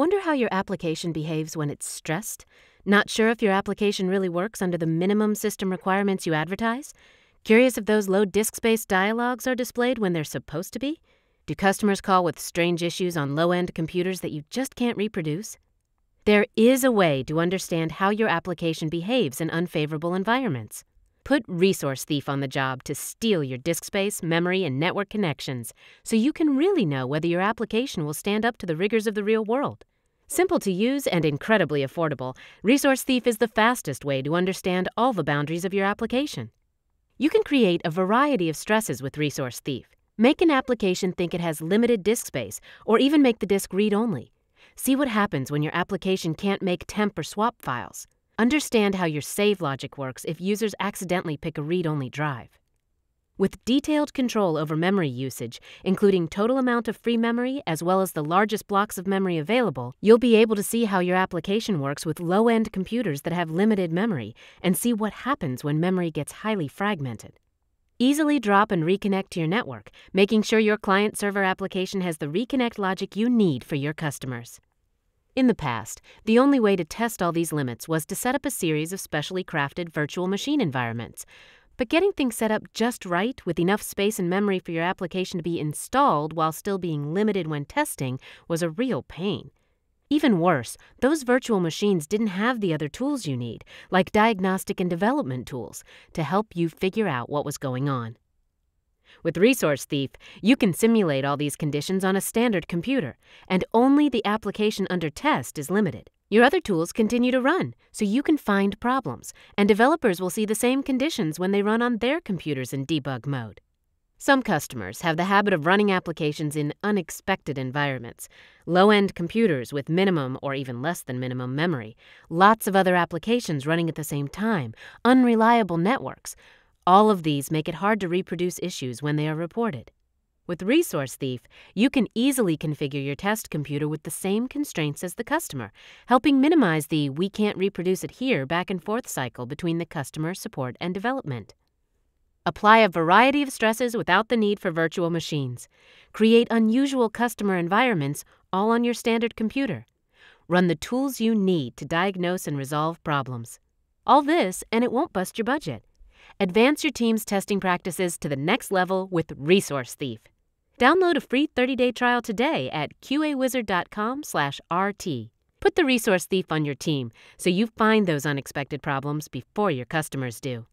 Wonder how your application behaves when it's stressed? Not sure if your application really works under the minimum system requirements you advertise? Curious if those low disk space dialogues are displayed when they're supposed to be? Do customers call with strange issues on low end computers that you just can't reproduce? There is a way to understand how your application behaves in unfavorable environments. Put Resource Thief on the job to steal your disk space, memory, and network connections so you can really know whether your application will stand up to the rigors of the real world. Simple to use and incredibly affordable, Resource Thief is the fastest way to understand all the boundaries of your application. You can create a variety of stresses with Resource Thief. Make an application think it has limited disk space, or even make the disk read only. See what happens when your application can't make temp or swap files. Understand how your save logic works if users accidentally pick a read only drive. With detailed control over memory usage, including total amount of free memory as well as the largest blocks of memory available, you'll be able to see how your application works with low end computers that have limited memory and see what happens when memory gets highly fragmented. Easily drop and reconnect to your network, making sure your client server application has the reconnect logic you need for your customers. In the past, the only way to test all these limits was to set up a series of specially crafted virtual machine environments. But getting things set up just right with enough space and memory for your application to be installed while still being limited when testing was a real pain. Even worse, those virtual machines didn't have the other tools you need, like diagnostic and development tools, to help you figure out what was going on. With Resource Thief, you can simulate all these conditions on a standard computer, and only the application under test is limited. Your other tools continue to run, so you can find problems, and developers will see the same conditions when they run on their computers in debug mode. Some customers have the habit of running applications in unexpected environments low end computers with minimum or even less than minimum memory, lots of other applications running at the same time, unreliable networks. All of these make it hard to reproduce issues when they are reported. With Resource Thief, you can easily configure your test computer with the same constraints as the customer, helping minimize the we can't reproduce it here back and forth cycle between the customer, support, and development. Apply a variety of stresses without the need for virtual machines. Create unusual customer environments all on your standard computer. Run the tools you need to diagnose and resolve problems. All this, and it won't bust your budget. Advance your team's testing practices to the next level with Resource Thief. Download a free 30-day trial today at qawizard.com/rt. Put the Resource Thief on your team so you find those unexpected problems before your customers do.